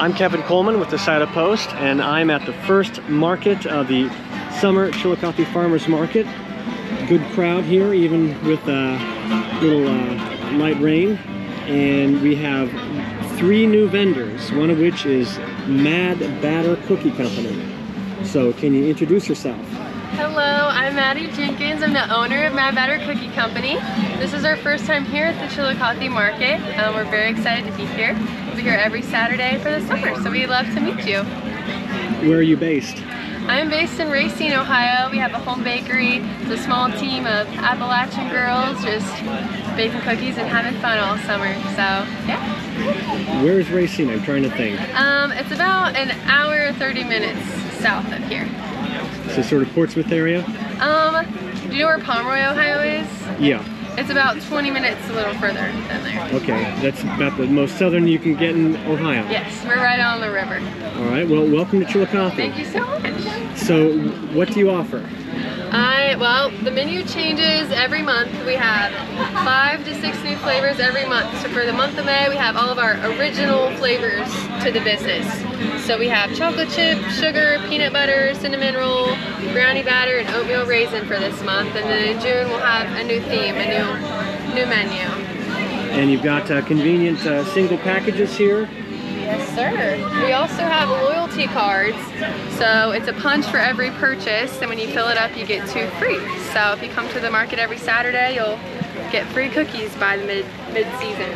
I'm Kevin Coleman with the Scioto Post, and I'm at the first market of the Summer Chillicothe Farmers Market. Good crowd here, even with a little uh, light rain. And we have three new vendors, one of which is Mad Batter Cookie Company. So, can you introduce yourself? Hello, I'm Madi Jenkins. I'm the owner of Mad Batter Cookie Company. This is our first time here at the Chillicothe Market. Um, we're very excited to be here. We'll here every Saturday for the summer, so we'd love to meet you. Where are you based? I'm based in Racine, Ohio. We have a home bakery. It's a small team of Appalachian girls just baking cookies and having fun all summer. So, yeah. Where's Racine? I'm trying to think. Um, it's about an hour, 30 minutes south of here. So sort of Portsmouth area? Um, do you know where Pomeroy, Ohio is? Yeah. It's about 20 minutes a little further than there. Okay, that's about the most southern you can get in Ohio. Yes, we're right on the river. All right, well, welcome to Chillicothe. Thank you so much. So, what do you offer? I, well, the menu changes every month. We have five to six new flavors every month. So for the month of May, we have all of our original flavors to the business. So we have chocolate chip, sugar, peanut butter, cinnamon roll, brownie batter, and oatmeal raisin for this month. And then in June, we'll have a new theme, a new, new menu. And you've got uh, convenient uh, single packages here. Yes, sir. We also have loyalty cards. So it's a punch for every purchase, and when you fill it up, you get two free. So if you come to the market every Saturday, you'll get free cookies by the mid mid season.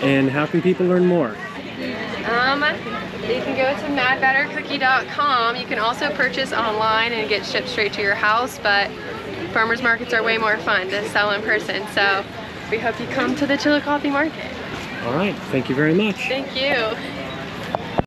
And how can people learn more? Um, you can go to madbattercookie.com. You can also purchase online and get shipped straight to your house, but farmers markets are way more fun to sell in person. So we hope you come to the Chillicothe Market. All right, thank you very much. Thank you.